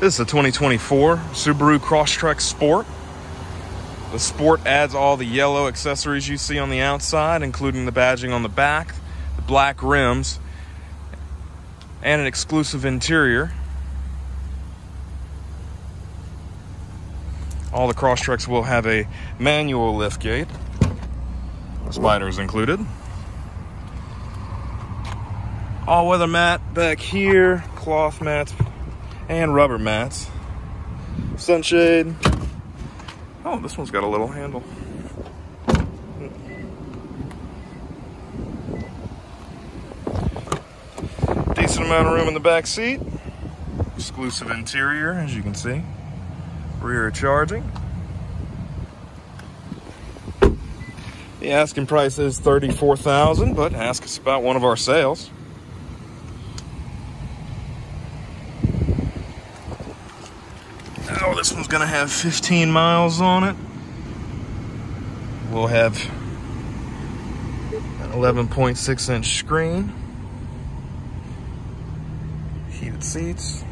This is a 2024 Subaru Crosstrek Sport. The Sport adds all the yellow accessories you see on the outside, including the badging on the back, the black rims, and an exclusive interior. All the Crosstreks will have a manual liftgate, spiders included. All weather mat back here, cloth mats, and rubber mats. Sunshade. Oh, this one's got a little handle. Decent amount of room in the back seat. Exclusive interior, as you can see. Rear charging. The asking price is 34000 but ask us about one of our sales. Oh, this one's gonna have 15 miles on it. We'll have an 11.6 inch screen, heated seats,